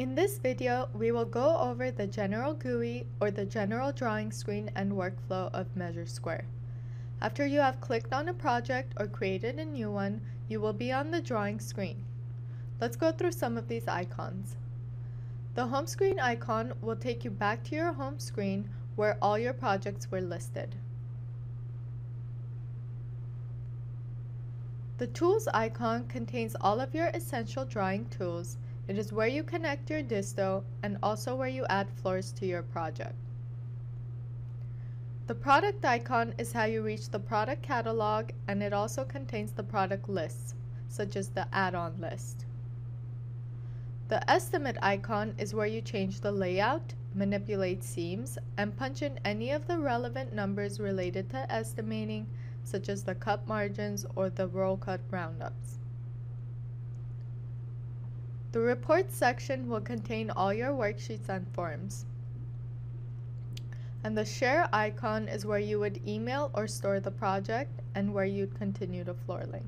In this video, we will go over the general GUI or the general drawing screen and workflow of Measure Square. After you have clicked on a project or created a new one, you will be on the drawing screen. Let's go through some of these icons. The home screen icon will take you back to your home screen where all your projects were listed. The Tools icon contains all of your essential drawing tools. It is where you connect your disto and also where you add floors to your project. The product icon is how you reach the product catalog and it also contains the product lists, such as the add-on list. The estimate icon is where you change the layout, manipulate seams, and punch in any of the relevant numbers related to estimating, such as the cut margins or the roll cut roundups. The reports section will contain all your worksheets and forms. And the share icon is where you would email or store the project and where you'd continue to floor link.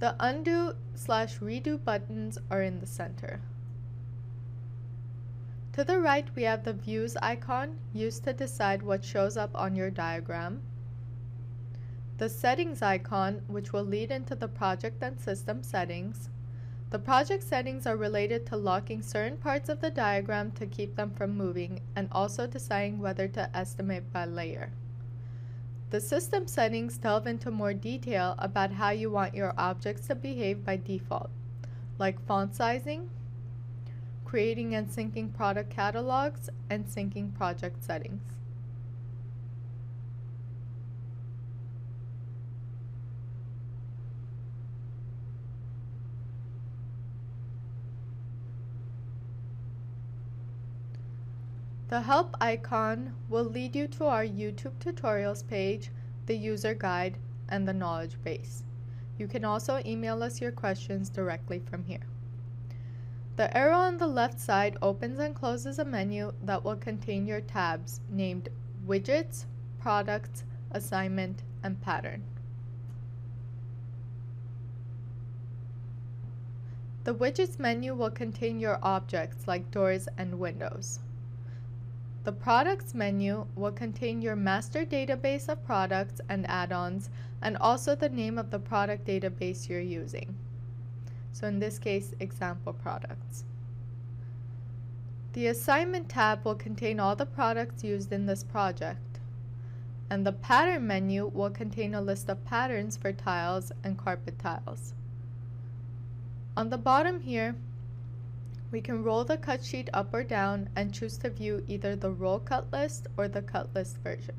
The undo slash redo buttons are in the center. To the right, we have the views icon used to decide what shows up on your diagram. The settings icon, which will lead into the project and system settings. The project settings are related to locking certain parts of the diagram to keep them from moving and also deciding whether to estimate by layer. The system settings delve into more detail about how you want your objects to behave by default, like font sizing, creating and syncing product catalogs, and syncing project settings. The help icon will lead you to our YouTube tutorials page, the user guide, and the knowledge base. You can also email us your questions directly from here. The arrow on the left side opens and closes a menu that will contain your tabs named Widgets, Products, Assignment, and Pattern. The Widgets menu will contain your objects like doors and windows. The Products menu will contain your master database of products and add-ons and also the name of the product database you're using. So in this case, example products. The Assignment tab will contain all the products used in this project. And the Pattern menu will contain a list of patterns for tiles and carpet tiles. On the bottom here, we can roll the cut sheet up or down and choose to view either the roll cut list or the cut list version.